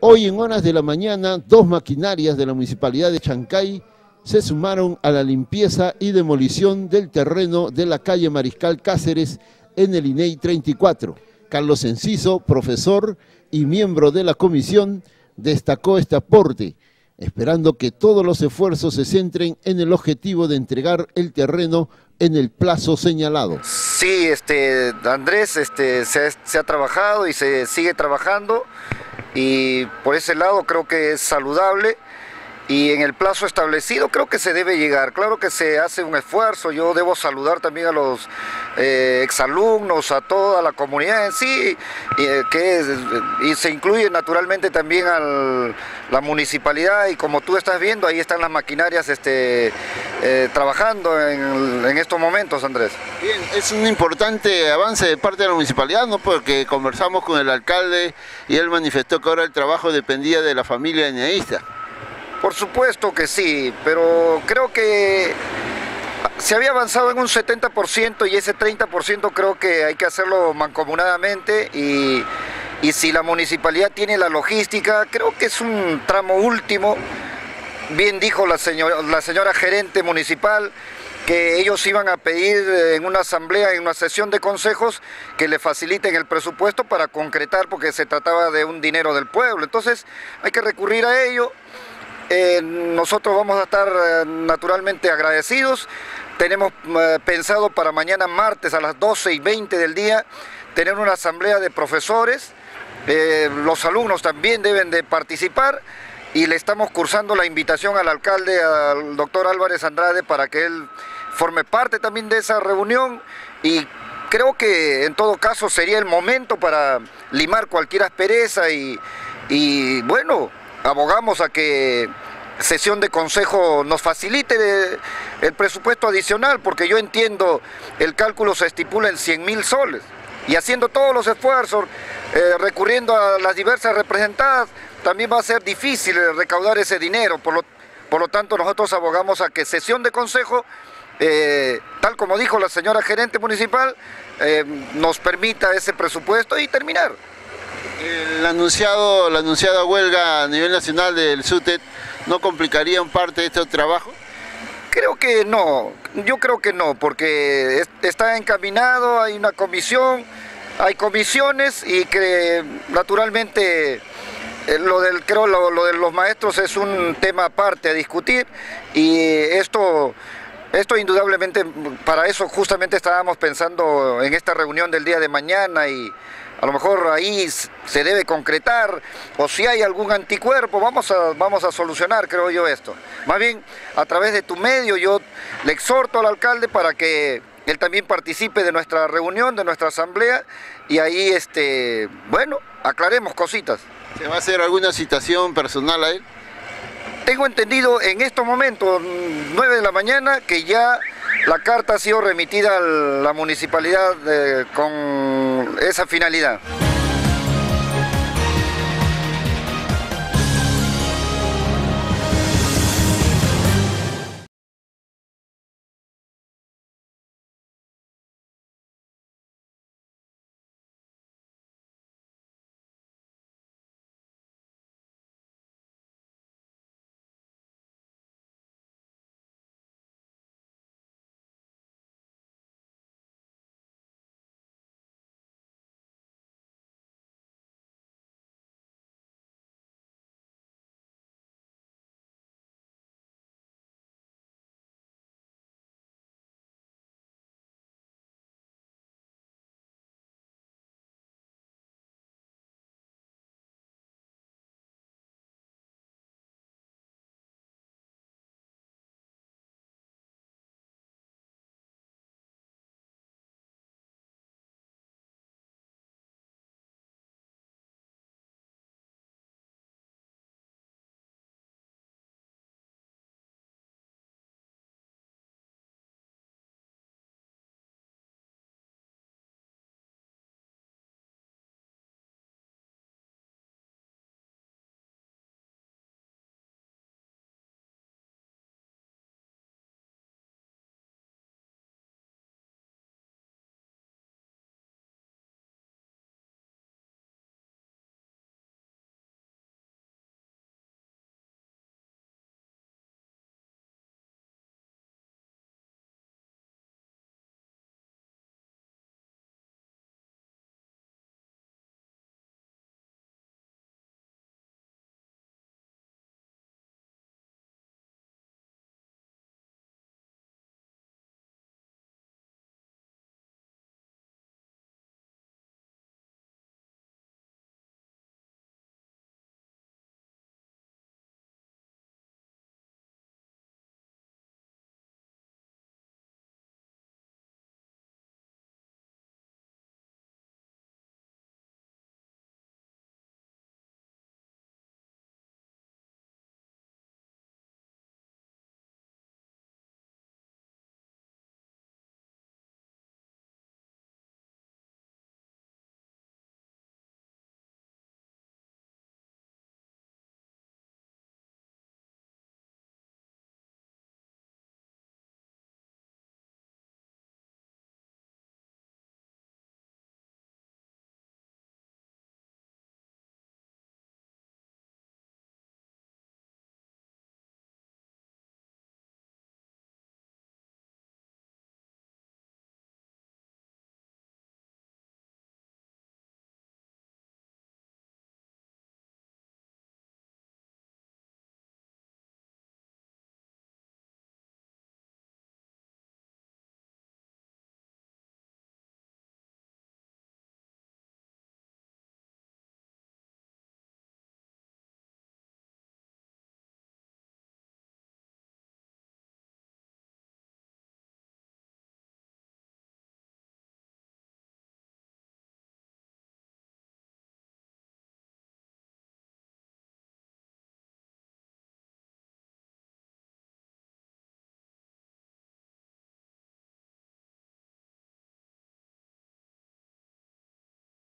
Hoy en horas de la mañana, dos maquinarias de la Municipalidad de Chancay se sumaron a la limpieza y demolición del terreno de la calle Mariscal Cáceres en el INEI 34. Carlos Enciso, profesor y miembro de la comisión, destacó este aporte, esperando que todos los esfuerzos se centren en el objetivo de entregar el terreno en el plazo señalado. Sí, este, Andrés, este, se, se ha trabajado y se sigue trabajando y por ese lado creo que es saludable y en el plazo establecido creo que se debe llegar. Claro que se hace un esfuerzo, yo debo saludar también a los eh, exalumnos, a toda la comunidad en sí, eh, que y se incluye naturalmente también a la municipalidad y como tú estás viendo, ahí están las maquinarias este, eh, trabajando en, en, Andrés. Bien, es un importante avance de parte de la municipalidad, ¿no? Porque conversamos con el alcalde y él manifestó que ahora el trabajo dependía de la familia eneísta. Por supuesto que sí, pero creo que se había avanzado en un 70% y ese 30% creo que hay que hacerlo mancomunadamente y, y si la municipalidad tiene la logística, creo que es un tramo último. Bien dijo la señora, la señora gerente municipal, que ellos iban a pedir en una asamblea, en una sesión de consejos, que le faciliten el presupuesto para concretar, porque se trataba de un dinero del pueblo. Entonces hay que recurrir a ello. Eh, nosotros vamos a estar eh, naturalmente agradecidos. Tenemos eh, pensado para mañana martes a las 12 y 20 del día tener una asamblea de profesores. los alumnos también deben de participar y le estamos cursando la invitación al alcalde, al doctor Álvarez Andrade, para que él forme parte también de esa reunión y creo que en todo caso sería el momento para limar cualquier aspereza y, y bueno, abogamos a que sesión de consejo nos facilite el presupuesto adicional, porque yo entiendo el cálculo se estipula en 100 mil soles, y haciendo todos los esfuerzos, eh, recurriendo a las diversas representadas, también va a ser difícil recaudar ese dinero, por lo, por lo tanto nosotros abogamos a que sesión de consejo, eh, tal como dijo la señora gerente municipal, eh, nos permita ese presupuesto y terminar. El anunciado, la anunciada huelga a nivel nacional del SUTET no complicaría en parte este trabajo? Creo que no, yo creo que no, porque está encaminado, hay una comisión, hay comisiones y que naturalmente eh, lo del creo lo, lo, de los maestros es un tema aparte a discutir y esto esto indudablemente para eso justamente estábamos pensando en esta reunión del día de mañana y a lo mejor ahí se debe concretar, o si hay algún anticuerpo, vamos a, vamos a solucionar, creo yo, esto. Más bien, a través de tu medio, yo le exhorto al alcalde para que él también participe de nuestra reunión, de nuestra asamblea, y ahí, este, bueno, aclaremos cositas. ¿Se va a hacer alguna citación personal a él? Tengo entendido en estos momentos, 9 de la mañana, que ya la carta ha sido remitida a la municipalidad eh, con esa finalidad.